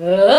Uh,